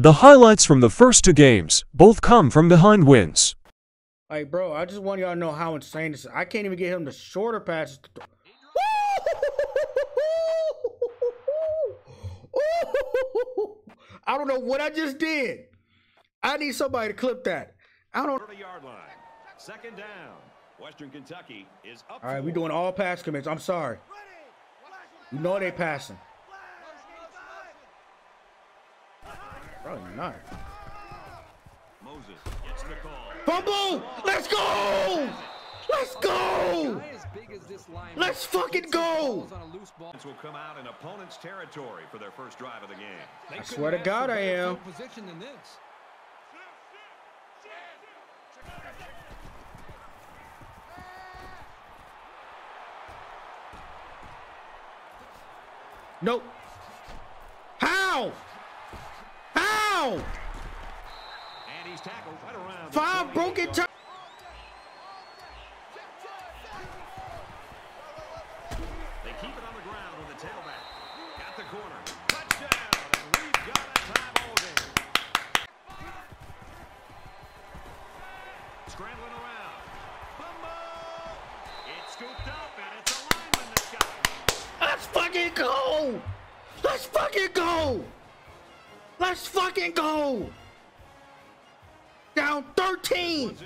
The highlights from the first two games both come from behind wins. Like, bro, I just want y'all to know how insane this is. I can't even get him the shorter passes. To I don't know what I just did. I need somebody to clip that. I don't. 30 yard line. Second down. Western Kentucky is up. All right, we're doing all pass commits. I'm sorry. You know they passing. Probably not. Moses gets the call. Fumble! Let's go! Let's go! Let's fucking go! Will come out in opponent's territory for their first drive of the game. I swear to God I am. Position than this. Nope. How? How? And he's tackled right around. Five broken yard times. They keep it on the ground with the tailback. Got the corner. Touchdown. And we've got a time ball game. Scrambling around. Fumble. It's scooped up and it's a lineman that's got it. Let's fucking go! Let's fucking go! Let's fucking go! Down 13!